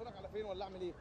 اتفرج على فين ولا اعمل إيه؟